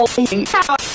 holy